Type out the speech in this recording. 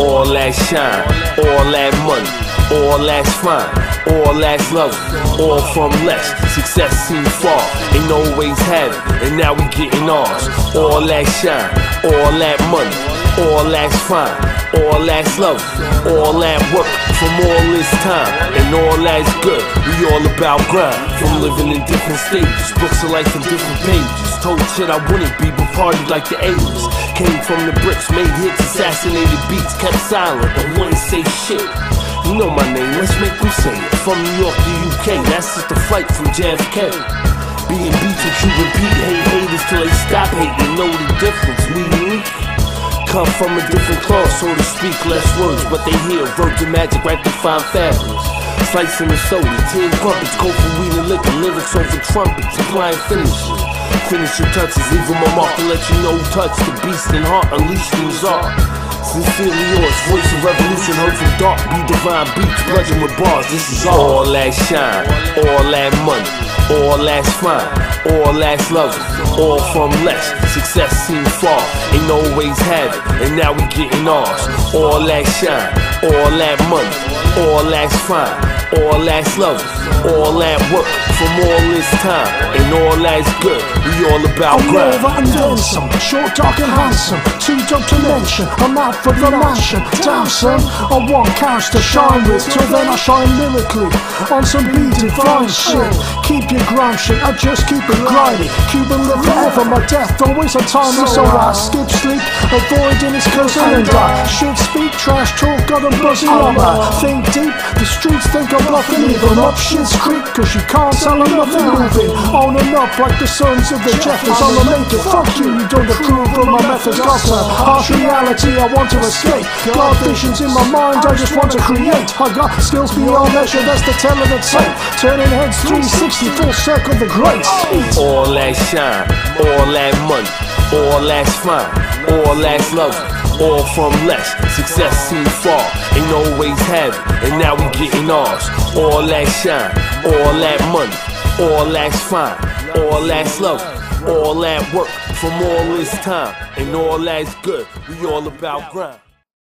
All that shine, all that money, all that's fine, all that's love, all from less. Success seems far, ain't always have it, and now we getting ours. All that shine, all that money, all that's fine, all that's love, all that work from all this time, and all that's good. We all about grind, from living in different stages, books of life in different pages. Told shit I wouldn't be, but party like the 80s. Came from the bricks, made hits, assassinated beats, kept silent, but wouldn't say shit. You know my name, let's make them say it. From New York to UK, that's just a flight from JFK. Being beats with Cuban Pete, hate haters till they stop hating, know the difference. We unique. Come from a different cloth, so to speak, less words, but they hear virgin magic, right to find fabulous. Slicing the soda, tin crumpets, for weed and liquor, lyrics over trumpets, applying finishes. Finishing touches, leaving my mark to let you know who touched the beast and heart, unleashed his art. Sincerely yours, Voyce of revolution, heard from dark, B.Dvine beats, bludgeon with bars, this is all. All that shine, all that money, all that's fine, all that's love, all from less. Success seems far, ain't always have it, and now we getting ours. All that shine, all that money, all that's fine, all that's love, all that work from all this time, and all that's good. We all about I'm grind. over and then some, short, dark and handsome. Too dope to mention. I'm out for the mansion. Damn son, I want counts to shine with. Till then I shine lyrically on some B.Dvine shit. Keep your grind shit, I just keep it grimy. Cuban live forever, my death always a timeless. So I skip sleep, avoiding its cursing and die. should speak, trash talk, got 'em buzzing on my Think deep, the streets think I'm bluffing. Even up shit's creek, cause you can't sell tell 'em nothing moving. On and up like the sons of the Jeffers. I'ma make it. Fuck you, you don't approve of my methods. Got a harsh reality I want to escape. God visions in my mind, I just want to create. I got skills beyond measure, that's the telling the tape. Turning heads 360, full circle the great. All that shine, all that money, all that's fine, all that's love, all from less. Success seems far, ain't always have it, and now we getting ours. All that shine, all that money, all that's fine, all that's love, all that work from all this time, and all that's good. We all about grind.